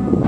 you.